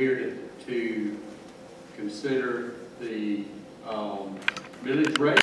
here to, to consider the um, millage rate.